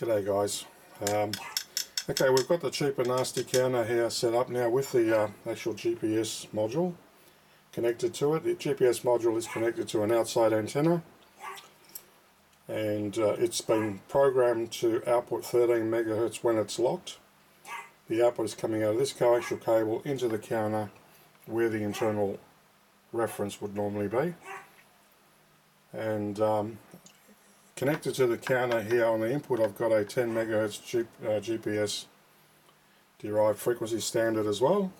G'day guys. Um, okay, we've got the cheap and nasty counter here set up now with the uh, actual GPS module connected to it. The GPS module is connected to an outside antenna and uh, it's been programmed to output 13 megahertz when it's locked. The output is coming out of this coaxial cable into the counter where the internal reference would normally be and um, Connected to the counter here on the input I've got a 10 megahertz G, uh, GPS derived frequency standard as well.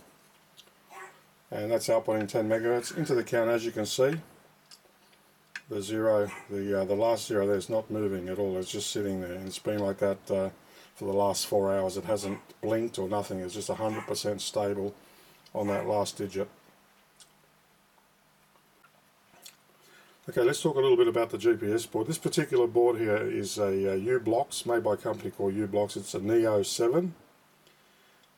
And that's outputting 10 megahertz into the counter as you can see. The zero the uh, the last zero there is not moving at all it's just sitting there and it's been like that uh, for the last four hours. It hasn't blinked or nothing it's just 100% stable on that last digit Okay, let's talk a little bit about the GPS board. This particular board here is a uh, u-blox made by a company called u-blox. It's a Neo 7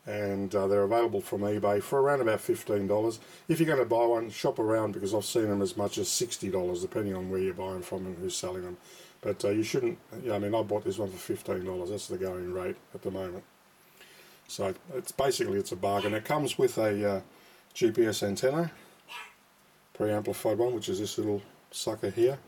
and uh, they're available from eBay for around about $15. If you're going to buy one, shop around because I've seen them as much as $60 depending on where you're buying from and who's selling them. But uh, you shouldn't, yeah, I mean I bought this one for $15. That's the going rate at the moment. So it's basically it's a bargain. It comes with a uh, GPS antenna, pre-amplified one, which is this little sucker here.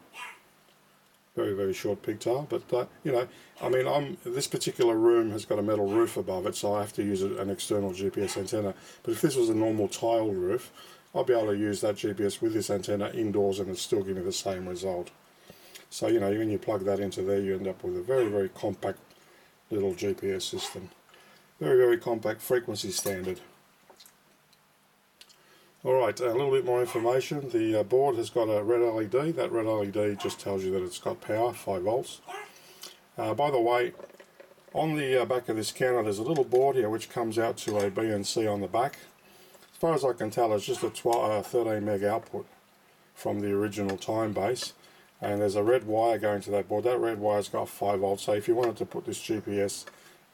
Very very short pigtail but uh, you know I mean I'm this particular room has got a metal roof above it so I have to use an external GPS antenna. But if this was a normal tile roof I'll be able to use that GPS with this antenna indoors and it's still give me the same result. So you know when you plug that into there you end up with a very very compact little GPS system. Very very compact frequency standard Alright, a little bit more information. The uh, board has got a red LED. That red LED just tells you that it's got power, 5 volts. Uh, by the way, on the uh, back of this counter there's a little board here which comes out to a BNC on the back. As far as I can tell it's just a 12, uh, 13 meg output from the original time base and there's a red wire going to that board. That red wire's got 5 volts so if you wanted to put this GPS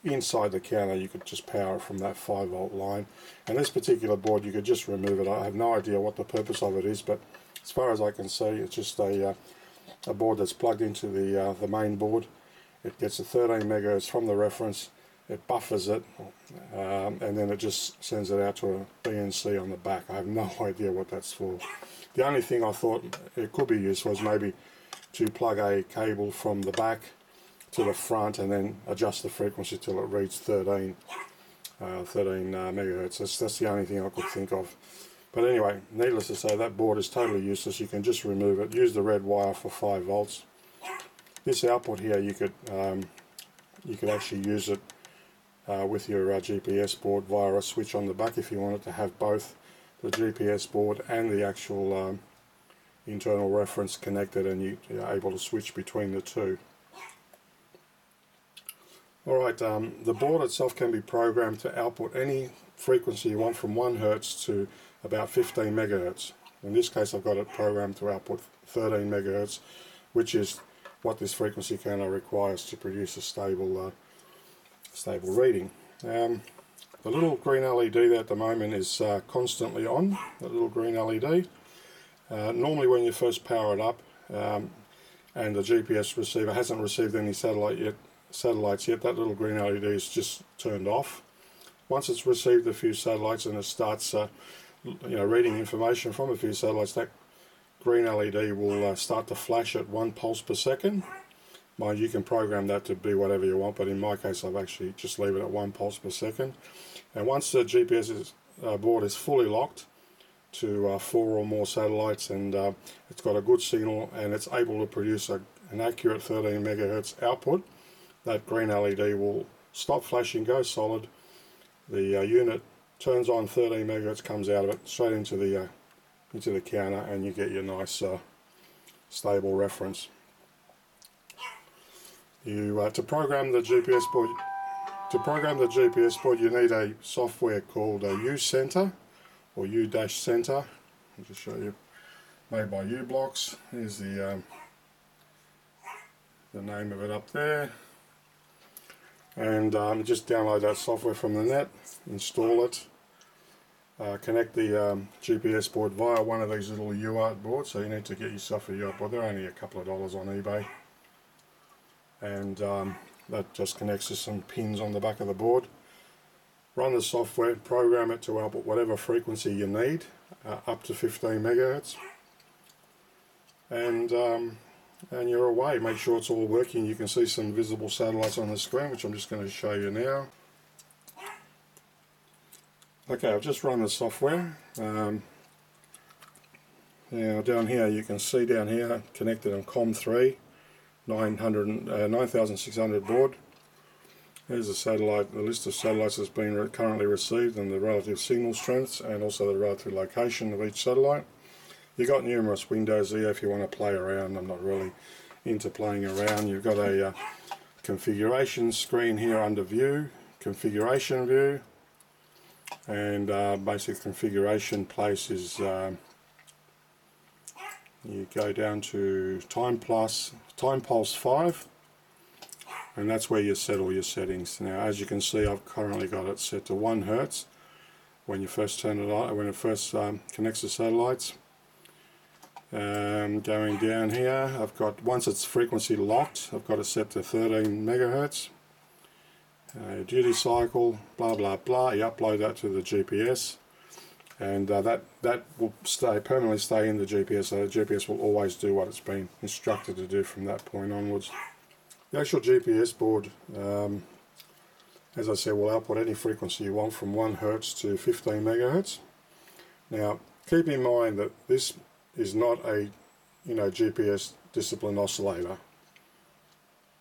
inside the counter you could just power it from that 5 volt line. And this particular board you could just remove it. I have no idea what the purpose of it is but as far as I can see it's just a, uh, a board that's plugged into the, uh, the main board. It gets a 13 megahertz from the reference it buffers it um, and then it just sends it out to a BNC on the back. I have no idea what that's for. The only thing I thought it could be used was maybe to plug a cable from the back to the front and then adjust the frequency till it reads 13 uh, 13 uh, megahertz. That's, that's the only thing I could think of. But anyway needless to say that board is totally useless. You can just remove it. Use the red wire for 5 volts. This output here you could um, you could actually use it uh, with your uh, GPS board via a switch on the back if you wanted to have both the GPS board and the actual um, internal reference connected and you, you're able to switch between the two Alright, um, the board itself can be programmed to output any frequency you want from 1 Hz to about 15 megahertz. In this case I've got it programmed to output 13 megahertz which is what this frequency counter requires to produce a stable uh, stable reading. Um, the little green LED there at the moment is uh, constantly on, the little green LED. Uh, normally when you first power it up um, and the GPS receiver hasn't received any satellite yet satellites yet. That little green LED is just turned off. Once it's received a few satellites and it starts uh, you know, reading information from a few satellites, that green LED will uh, start to flash at one pulse per second. Mind you can program that to be whatever you want, but in my case I've actually just leave it at one pulse per second. And once the GPS is, uh, board is fully locked to uh, four or more satellites and uh, it's got a good signal and it's able to produce a, an accurate 13 megahertz output, that green LED will stop flashing, go solid. The uh, unit turns on 13 megahertz, comes out of it straight into the uh, into the counter, and you get your nice uh, stable reference. You uh, to program the GPS board. To program the GPS board, you need a software called uh, U-Center or U Dash Center. I'll just show you. Made by u-blox. Here's the um, the name of it up there and um, just download that software from the net, install it, uh, connect the um, GPS board via one of these little UART boards, so you need to get yourself a UART board, they're only a couple of dollars on eBay, and um, that just connects to some pins on the back of the board. Run the software program it to output whatever frequency you need uh, up to 15 megahertz. And um, and you're away make sure it's all working you can see some visible satellites on the screen which I'm just going to show you now okay I've just run the software um, now down here you can see down here connected on COM3 900, uh, 9600 baud. There's a satellite, the list of satellites that's been re currently received and the relative signal strengths and also the relative location of each satellite. You've got numerous windows here if you want to play around. I'm not really into playing around. You've got a uh, configuration screen here under view, configuration view, and uh, basic configuration place is um, you go down to time plus time pulse 5 and that's where you set all your settings now as you can see I've currently got it set to 1 Hertz when you first turn it on when it first um, connects the satellites um, going down here I've got once it's frequency locked I've got it set to 13 megahertz. Uh, duty cycle blah blah blah. You upload that to the GPS and uh, that that will stay permanently stay in the GPS so the GPS will always do what it's been instructed to do from that point onwards. The actual GPS board um, as I said will output any frequency you want from 1 Hertz to 15 megahertz. Now keep in mind that this is not a you know GPS discipline oscillator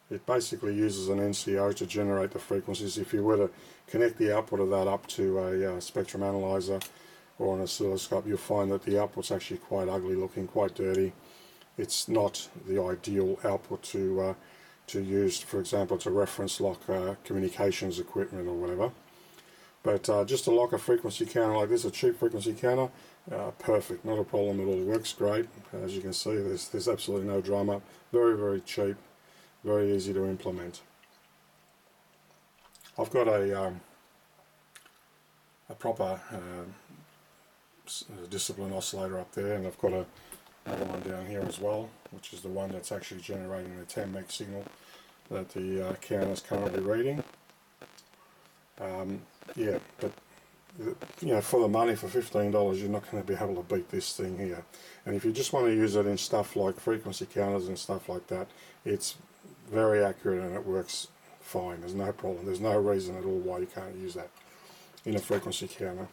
it basically uses an NCO to generate the frequencies if you were to connect the output of that up to a uh, spectrum analyzer or an oscilloscope you'll find that the output's actually quite ugly looking, quite dirty. It's not the ideal output to uh, to use, for example, to reference lock uh, communications equipment or whatever. But uh, just to lock a frequency counter like this, a cheap frequency counter, uh, perfect, not a problem at all. Works great. As you can see, there's, there's absolutely no drama. Very, very cheap, very easy to implement. I've got a, um, a proper uh, discipline oscillator up there and I've got a, another one down here as well which is the one that's actually generating the 10 meg signal that the uh, counter is currently reading um, yeah but you know for the money for $15 you're not going to be able to beat this thing here and if you just want to use it in stuff like frequency counters and stuff like that it's very accurate and it works fine there's no problem there's no reason at all why you can't use that in a frequency counter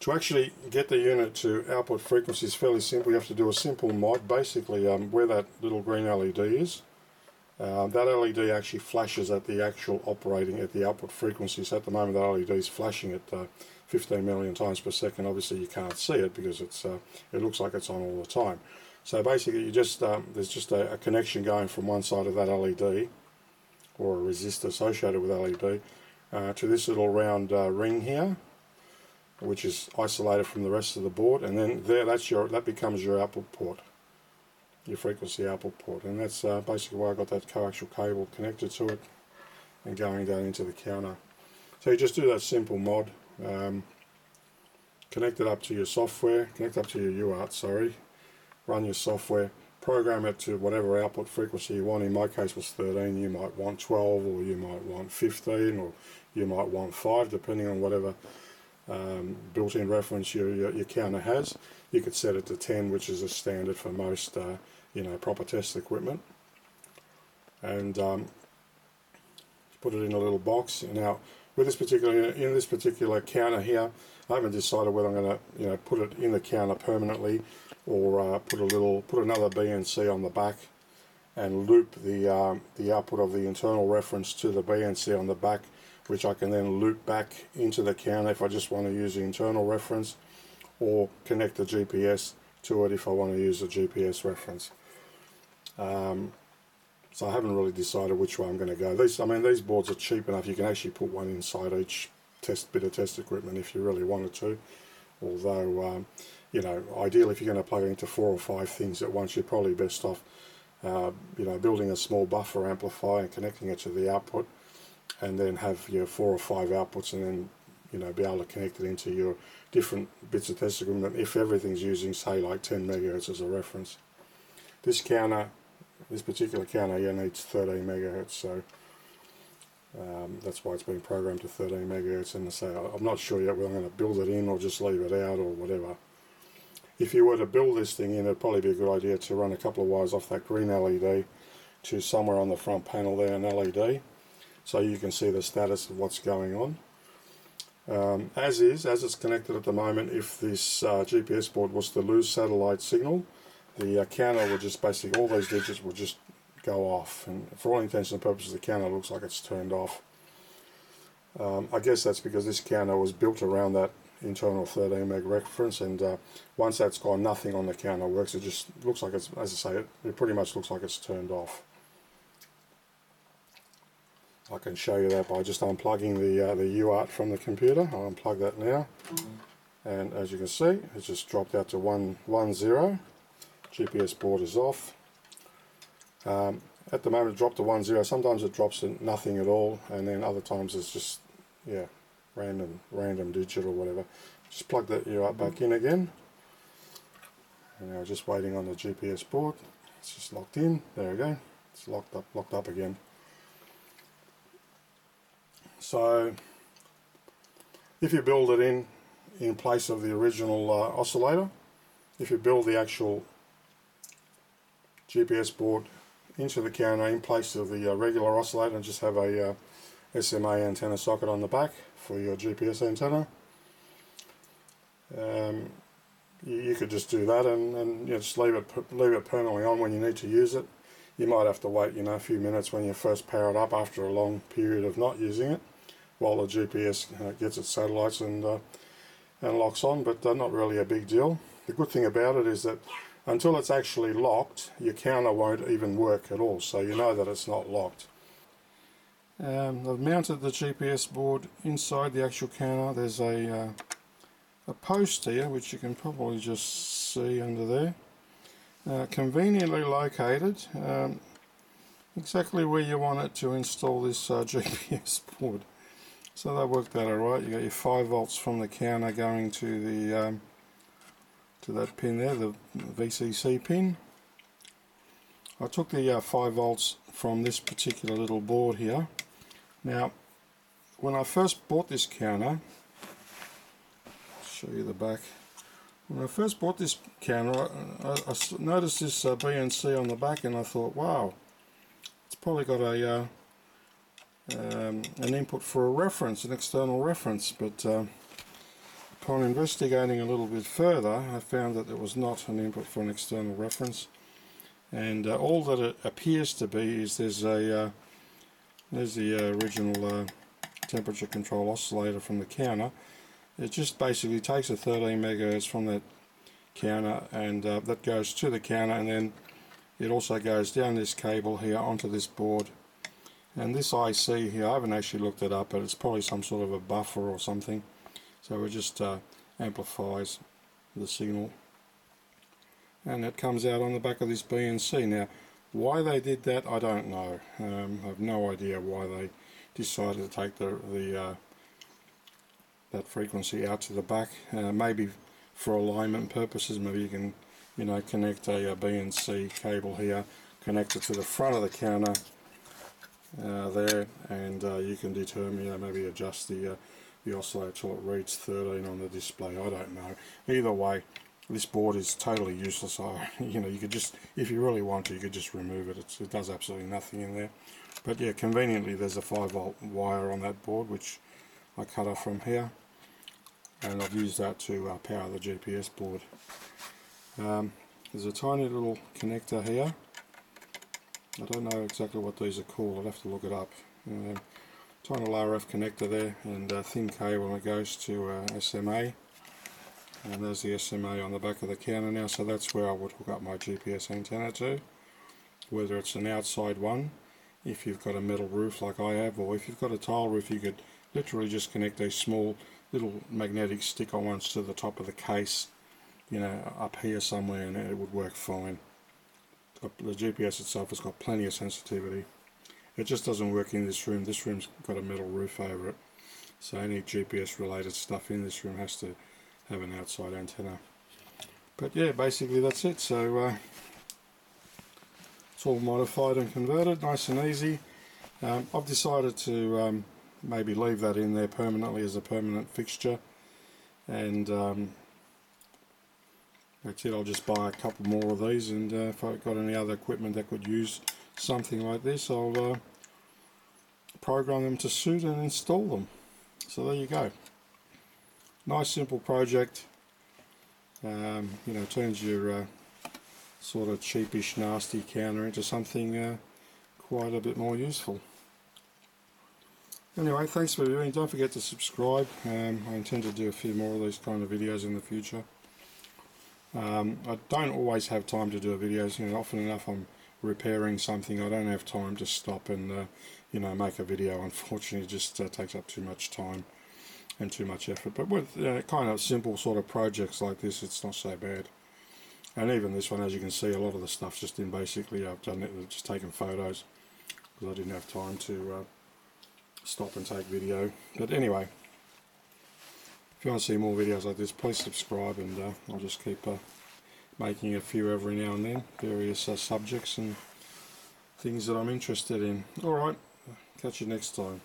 to actually get the unit to output frequency is fairly simple. You have to do a simple mod. Basically, um, where that little green LED is, uh, that LED actually flashes at the actual operating at the output frequencies. At the moment, the LED is flashing at uh, 15 million times per second. Obviously, you can't see it because it's uh, it looks like it's on all the time. So basically, you just um, there's just a, a, connection going from one side of that LED or a resistor associated with LED uh, to this little round uh, ring here which is isolated from the rest of the board and then there that's your that becomes your output port your frequency output port. And that's uh, basically why I got that coaxial cable connected to it and going down into the counter. So you just do that simple mod um, connect it up to your software connect up to your UART sorry run your software program it to whatever output frequency you want. In my case was 13 you might want 12 or you might want 15 or you might want 5 depending on whatever um, built-in reference your, your, your, counter has. You could set it to 10 which is a standard for most uh, you know proper test equipment and um, put it in a little box. Now with this particular in this particular counter here I haven't decided whether I'm going to you know put it in the counter permanently or uh, put a little put another BNC on the back and loop the um, the output of the internal reference to the BNC on the back which I can then loop back into the counter if I just want to use the internal reference or connect the GPS to it if I want to use the GPS reference. Um, so I haven't really decided which way I'm going to go. These, I mean, these boards are cheap enough. You can actually put one inside each test bit of test equipment if you really wanted to. Although, um, you know, ideally if you're going to plug into four or five things at once, you're probably best off, uh, you know, building a small buffer amplifier and connecting it to the output and then have your four or five outputs and then you know be able to connect it into your different bits of test equipment if everything's using say like 10 megahertz as a reference. This counter this particular counter here needs 13 megahertz, so um, that's why it's been programmed to 13 megahertz. And say I'm not sure yet whether I'm going to build it in or just leave it out or whatever. If you were to build this thing in, it'd probably be a good idea to run a couple of wires off that green LED to somewhere on the front panel there, an LED, so you can see the status of what's going on. Um, as is, as it's connected at the moment, if this uh, GPS board was to lose satellite signal, the uh, counter will just basically, all those digits will just go off. And for all intents and purposes, the counter looks like it's turned off. Um, I guess that's because this counter was built around that internal 13 meg reference and uh, once that's gone nothing on the counter works it just looks like it's as I say it, it pretty much looks like it's turned off I can show you that by just unplugging the uh, the UART from the computer I'll unplug that now and as you can see it's just dropped out to 110 GPS board is off um, at the moment it dropped to 10 sometimes it drops to nothing at all and then other times it's just yeah random random digit or whatever. Just plug that UART back in again. And now just waiting on the GPS board. It's just locked in. There we go. It's locked up locked up again. So if you build it in in place of the original uh, oscillator, if you build the actual GPS board into the counter in place of the uh, regular oscillator and just have a uh, SMA antenna socket on the back for your GPS antenna. Um, you, you, could just do that and, and you know, just leave it leave it permanently on when you need to use it. You might have to wait, you know, a few minutes when you first power it up after a long period of not using it, while the GPS uh, gets its satellites and uh, and locks on. But uh, not really a big deal. The good thing about it is that until it's actually locked, your counter won't even work at all. So you know that it's not locked. Um, I've mounted the GPS board inside the actual counter. There's a, uh, a post here which you can probably just see under there. Uh, conveniently located um, exactly where you want it to install this uh, GPS board. So that worked out alright. You got your 5 volts from the counter going to the um, to that pin there, the VCC pin. I took the uh, 5 volts from this particular little board here now, when I first bought this counter, show you the back. When I first bought this counter, I, I, I noticed this uh, BNC on the back, and I thought, wow, it's probably got a uh, um, an input for a reference, an external reference. But uh, upon investigating a little bit further, I found that it was not an input for an external reference, and uh, all that it appears to be is there's a uh, there's the uh, original uh, temperature control oscillator from the counter. It just basically takes a 13 megahertz from that counter and uh, that goes to the counter and then it also goes down this cable here onto this board and this IC here I haven't actually looked it up but it's probably some sort of a buffer or something so it just uh, amplifies the signal and it comes out on the back of this BNC now why they did that, I don't know. Um, I have no idea why they decided to take the, the uh, that frequency out to the back. Uh, maybe for alignment purposes, maybe you can, you know, connect a, a BNC cable here, connect it to the front of the counter there, and uh, you can determine, you know, maybe adjust the uh, the oscillator till it reads 13 on the display. I don't know. Either way, this board is totally useless. I, you know, you could just, if you really want to, you could just remove it. It's, it does absolutely nothing in there. But yeah, conveniently there's a 5 volt wire on that board which I cut off from here. And I've used that to uh, power the GPS board. Um, there's a tiny little connector here. I don't know exactly what these are called. I'll have to look it up. Um, tiny RF connector there and a thin cable that goes to uh, SMA and there's the SMA on the back of the counter now so that's where I would hook up my GPS antenna to whether it's an outside one if you've got a metal roof like I have or if you've got a tile roof you could literally just connect a small little magnetic sticker once to the top of the case you know up here somewhere and it would work fine the GPS itself has got plenty of sensitivity it just doesn't work in this room this room's got a metal roof over it so any GPS related stuff in this room has to have an outside antenna. But yeah, basically that's it. So uh, it's all modified and converted, nice and easy. Um, I've decided to um, maybe leave that in there permanently as a permanent fixture and um, that's it. I'll just buy a couple more of these and uh, if I've got any other equipment that could use something like this I'll uh, program them to suit and install them. So there you go. Nice simple project. Um, you know turns your uh, sort of cheapish nasty counter into something uh, quite a bit more useful. Anyway thanks for viewing. Don't forget to subscribe. Um, I intend to do a few more of these kind of videos in the future um, I don't always have time to do videos you know often enough I'm repairing something I don't have time to stop and uh, you know make a video unfortunately it just uh, takes up too much time and too much effort. But with uh, kind of simple sort of projects like this it's not so bad. And even this one as you can see a lot of the stuff's just in basically I've done it just taken photos because I didn't have time to uh, stop and take video. But anyway if you want to see more videos like this please subscribe and uh, I'll just keep uh, making a few every now and then various uh, subjects and things that I'm interested in. Alright catch you next time